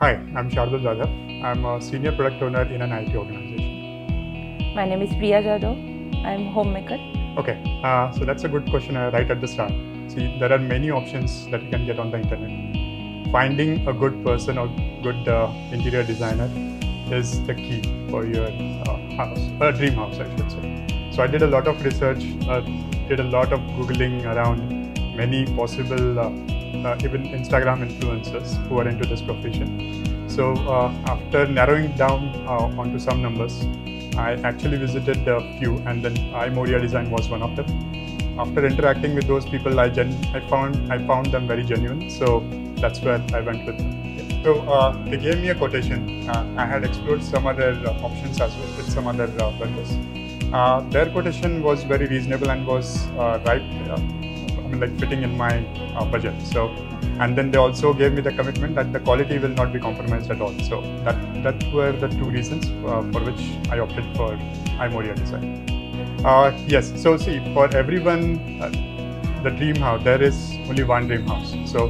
Hi, I'm Shardul Jadhav. I'm a senior product owner in an IT organization. My name is Priya Jadhav. I'm a homemaker. Okay, uh, so that's a good question uh, right at the start. See, there are many options that you can get on the internet. Finding a good person or good uh, interior designer is the key for your uh, house, a dream house, I should say. So I did a lot of research, uh, did a lot of googling around many possible uh, even Instagram influencers who are into this profession. So uh, after narrowing down uh, onto some numbers, I actually visited a few, and then iMoria Design was one of them. After interacting with those people, I, gen- I found I found them very genuine. So that's where I went with them. So uh, they gave me a quotation. Uh, I had explored some other uh, options as well with some other uh, vendors. Uh, their quotation was very reasonable and was uh, right. Mean, like fitting in my uh, budget. So, and then they also gave me the commitment that the quality will not be compromised at all. So that that were the two reasons uh, for which I opted for iMoria design. Uh, yes. So see, for everyone, uh, the dream house there is only one dream house. So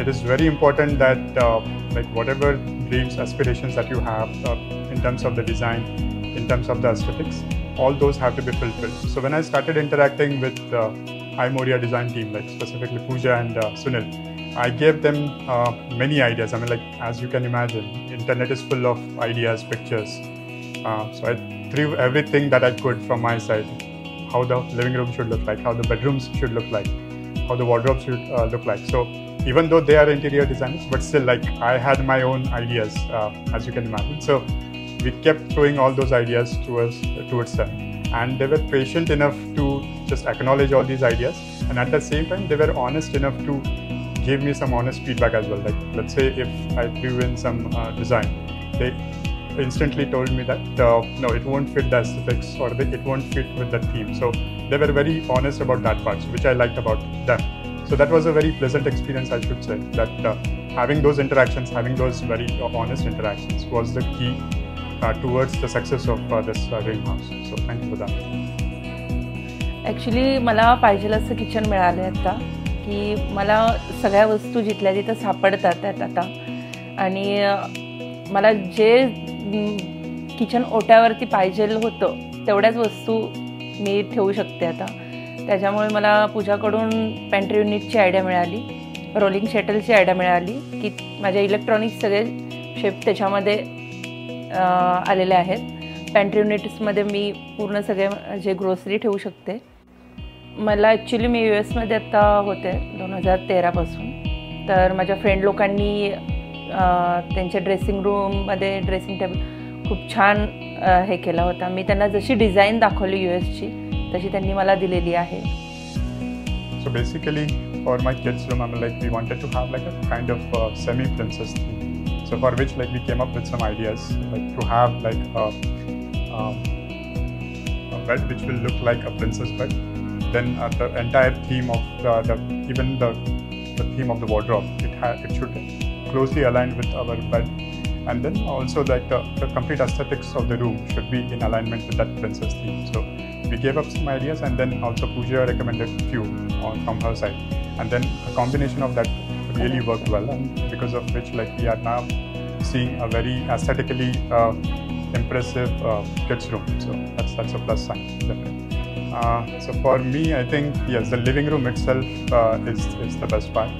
it is very important that uh, like whatever dreams, aspirations that you have uh, in terms of the design, in terms of the aesthetics, all those have to be fulfilled. So when I started interacting with iMoria design team, like specifically Pooja and uh, Sunil, I gave them uh, many ideas. I mean, like as you can imagine, internet is full of ideas, pictures. Uh, so I threw everything that I could from my side, how the living room should look like, how the bedrooms should look like, how the wardrobe should uh, look like. So even though they are interior designers, but still like I had my own ideas, uh, as you can imagine. So we kept throwing all those ideas towards towards them, and they were patient enough to just acknowledge all these ideas, and at the same time they were honest enough to give me some honest feedback as well. Like let's say if I threw in some uh, design, they instantly told me that uh, no, it won't fit the aesthetics or the, it won't fit with the theme. So they were very honest about that part, which I liked about them. So that was a very pleasant experience, I should say. That uh, having those interactions, having those very uh, honest interactions, was the key uh, towards the success of uh, this uh, house. So thank you for that. Actually मला पाहिजे असं kitchen मिळालं आहे आता की मला सगळ्या वस्तू जिथल्या तिथं सापडतात त्यात आता. आणि मला जे किचन ओट्यावरती पाहिजे होतं तेवढ्याच वस्तू मी ठेवू शकते आता. त्याच्यामुळे मला पूजाकडून पॅन्ट्री युनिटची आयडिया मिळाली रोलिंग शटलची आयडिया मिळाली की माझ्या इलेक्ट्रॉनिक्स सगळे शेप त्याच्यामध्ये आलेले आहेत. पॅन्ट्री युनिट्समध्ये मी पूर्ण सगळे जे ग्रोसरी ठेवू शकते मला ॲक्च्युली मी यू एसमध्ये आत्ता होते दोन हजार तेरापासून. तर माझ्या फ्रेंड लोकांनी त्यांच्या ड्रेसिंग रूममध्ये ड्रेसिंग टेबल खूप छान हे केला होता. मी त्यांना जशी डिझाईन दाखवली यू एसची तशी त्यांनी मला दिलेली आहे. So basically for my kids room um like we wanted to have like a kind of semi princess so for which like we came up with some ideas like to have like a which will look like a princess but Then uh, the entire theme of the, the even the the theme of the wardrobe, it it should closely align with our bed. And then also like the, the complete aesthetics of the room should be in alignment with that princess theme. So we gave up some ideas and then also Pooja recommended few on from her side and then a combination of that really worked well and because of which like we are now seeing a very aesthetically uh, impressive uh, kids room so that's that's a plus sign definitely uh, so for me I think yes the living room itself uh, is, is the best part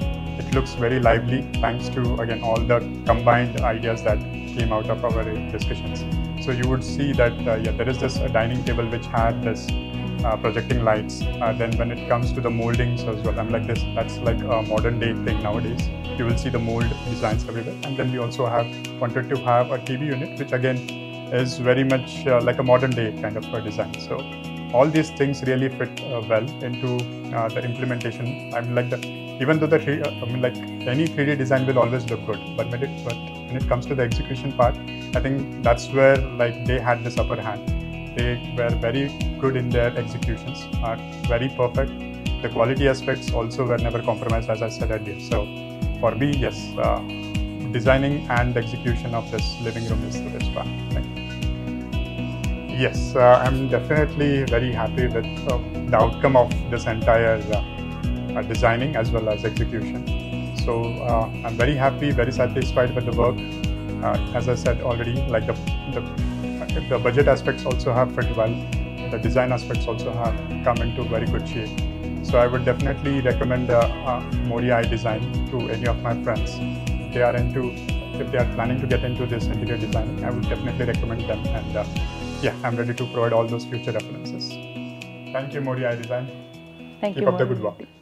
it looks very lively thanks to again all the combined ideas that came out of our discussions so you would see that uh, yeah, there is this uh, dining table which had this uh, projecting lights. Uh, then when it comes to the moldings as well, I'm like this. That's like a modern day thing nowadays. You will see the mold designs everywhere. And then we also have wanted to have a TV unit, which again is very much like a modern day kind of a design. So all these things really fit uh, well into uh, the implementation. I mean, like the even though the three, uh, I mean like any 3D design will always look good, but when it but when it comes to the execution part, I think that's where like they had this upper hand. They were very good in their executions, are very perfect. The quality aspects also were never compromised, as I said earlier. So for me, yes, uh, designing and execution of this living room is the best part. Thank you. Yes, uh, I'm definitely very happy with uh, the outcome of this entire uh, uh, designing as well as execution. So uh, I'm very happy, very satisfied with the work Uh, as I said already, like the, the the budget aspects also have pretty well. The design aspects also have come into very good shape. So I would definitely recommend uh, Morya I Design to any of my friends. They are into, if they are planning to get into this interior designing, I would definitely recommend them. And uh, yeah, I'm ready to provide all those future references. Thank you, Morya I Design. Thank Keep you up the good work.